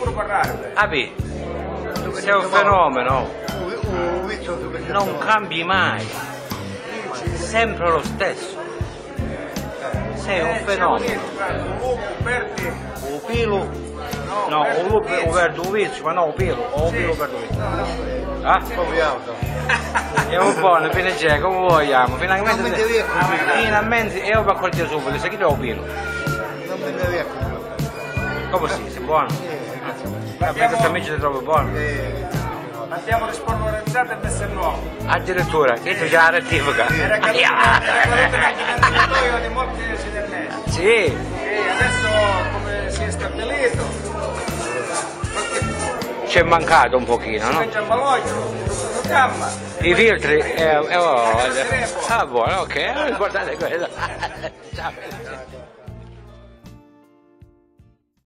Capi? Sei un fenomeno, non cambi mai, sempre lo stesso. Sei un fenomeno. O pelo, no, o lupo o verde o verde, ma no, o pelo, o pelo verde o verde. Ah? Andiamo buono, fino a c'è, come vogliamo, finalmente, Finalmente io per quel subito, se chi devo pelo. Non me ne via. Come sì, sei buono? Vabbè, questo amici ti trovo buono. Andiamo le spolverizzate e messe nuove. Addirittura, che tu già la rettifica. Era caduto di molti cittadini. Sì, E adesso come si è stabilito, ci è mancato un pochino, no? mangia balocchio, gamma. I filtri, eh, eh, oh, ah buono, ok, è quello. Ciao.